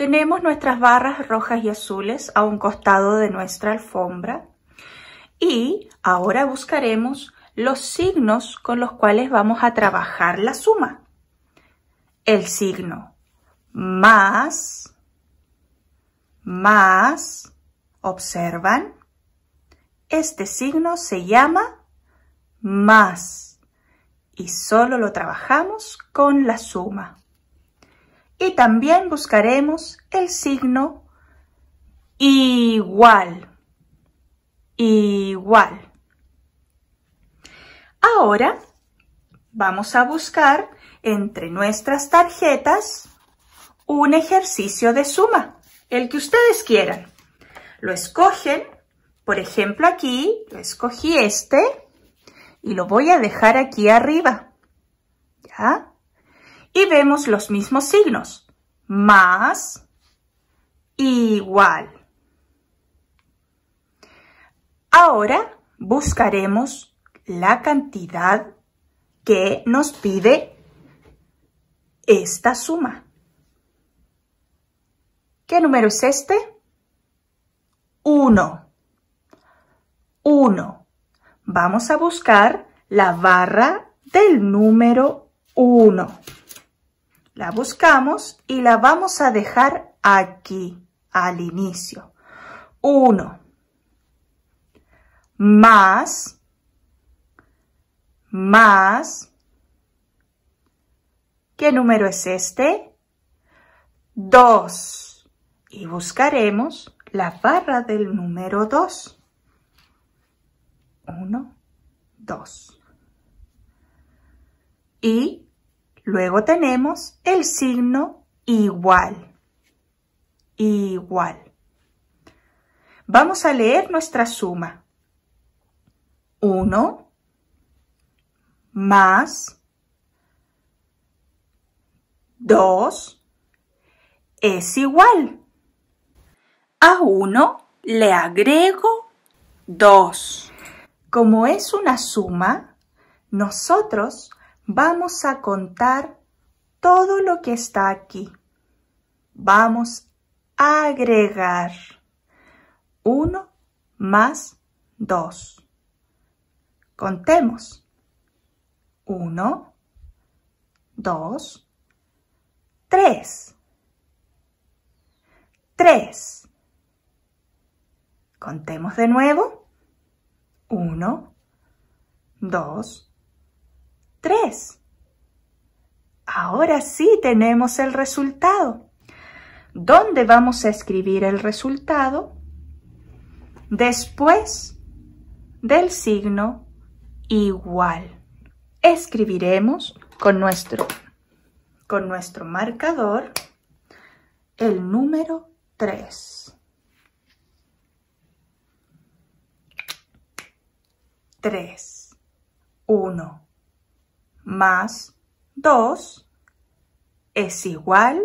tenemos nuestras barras rojas y azules a un costado de nuestra alfombra y ahora buscaremos los signos con los cuales vamos a trabajar la suma. El signo más, más, observan, este signo se llama más y solo lo trabajamos con la suma. Y también buscaremos el signo igual, igual. Ahora vamos a buscar entre nuestras tarjetas un ejercicio de suma, el que ustedes quieran. Lo escogen por ejemplo, aquí yo escogí este y lo voy a dejar aquí arriba. ¿Ya? Y vemos los mismos signos. Más, igual. Ahora buscaremos la cantidad que nos pide esta suma. ¿Qué número es este? 1. 1. Vamos a buscar la barra del número 1. La buscamos y la vamos a dejar aquí, al inicio. 1 más, más, ¿qué número es este? 2. Y buscaremos la barra del número 2. 1, 2. Y luego tenemos el signo igual. Igual. Vamos a leer nuestra suma. 1 más 2 es igual. A 1 le agrego 2. Como es una suma, nosotros vamos a contar todo lo que está aquí. Vamos a agregar 1 más 2. Contemos. 1, 2, 3. 3. Contemos de nuevo. 1, 2, 3. Ahora sí tenemos el resultado. ¿Dónde vamos a escribir el resultado? Después del signo igual. Escribiremos con nuestro, con nuestro marcador el número 3. 3. 1 más 2 es igual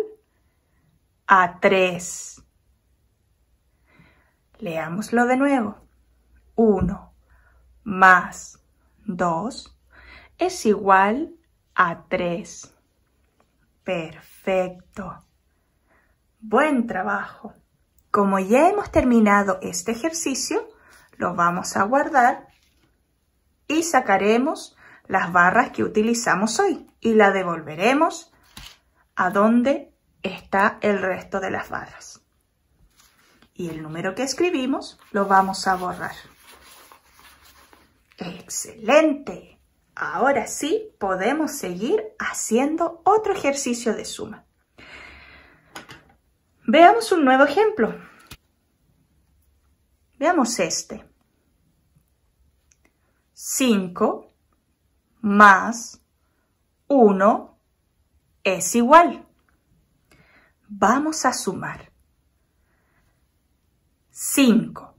a 3. Leámoslo de nuevo. 1 más 2 es igual a 3. Perfecto. Buen trabajo. Como ya hemos terminado este ejercicio, lo vamos a guardar y sacaremos las barras que utilizamos hoy y la devolveremos a donde está el resto de las barras. Y el número que escribimos lo vamos a borrar. ¡Excelente! Ahora sí podemos seguir haciendo otro ejercicio de suma. Veamos un nuevo ejemplo. Veamos este. 5 más 1 es igual. Vamos a sumar. 5.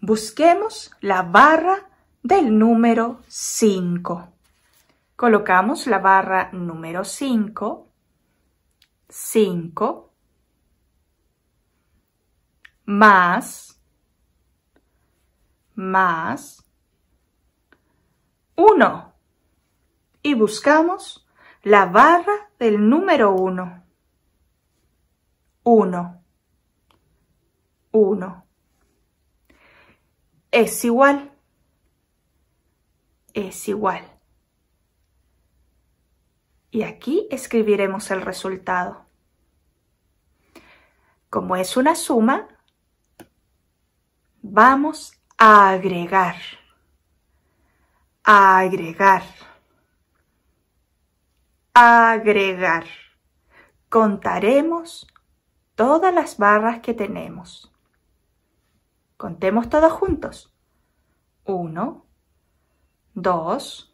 Busquemos la barra del número 5. Colocamos la barra número 5, 5, más, más, 1 y buscamos la barra del número 1. 1. 1. Es igual. Es igual. Y aquí escribiremos el resultado. Como es una suma, vamos a agregar. agregar. Agregar. Contaremos todas las barras que tenemos. Contemos todos juntos. Uno, dos,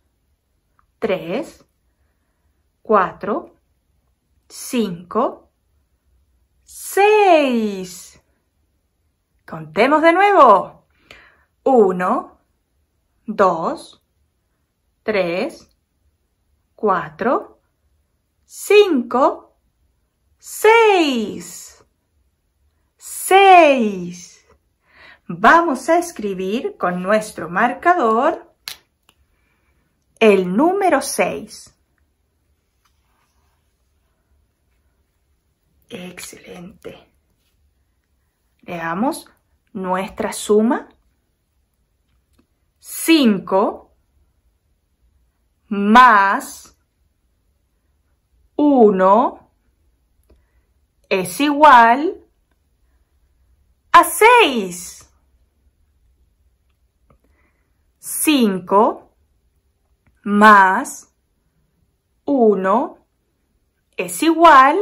tres, cuatro, cinco, seis. Contemos de nuevo. Uno, dos, tres, cuatro, cinco, seis. Seis. Vamos a escribir con nuestro marcador el número 6. Excelente. Veamos nuestra suma. 5 más 1 es igual a 6. 5 más 1 es igual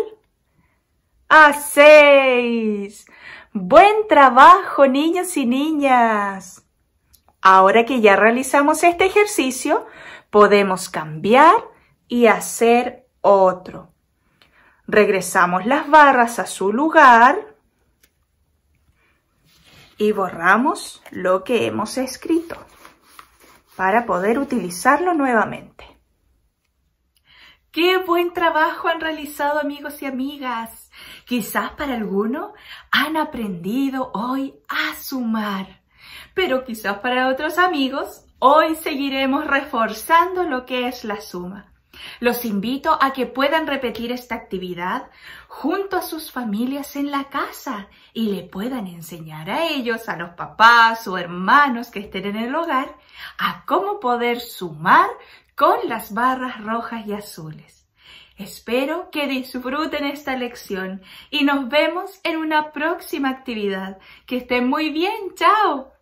a 6. Buen trabajo, niños y niñas. Ahora que ya realizamos este ejercicio, podemos cambiar y hacer otro. Regresamos las barras a su lugar y borramos lo que hemos escrito para poder utilizarlo nuevamente. ¡Qué buen trabajo han realizado amigos y amigas! Quizás para algunos han aprendido hoy a sumar, pero quizás para otros amigos hoy seguiremos reforzando lo que es la suma. Los invito a que puedan repetir esta actividad junto a sus familias en la casa y le puedan enseñar a ellos, a los papás o hermanos que estén en el hogar, a cómo poder sumar con las barras rojas y azules. Espero que disfruten esta lección y nos vemos en una próxima actividad. Que estén muy bien. ¡Chao!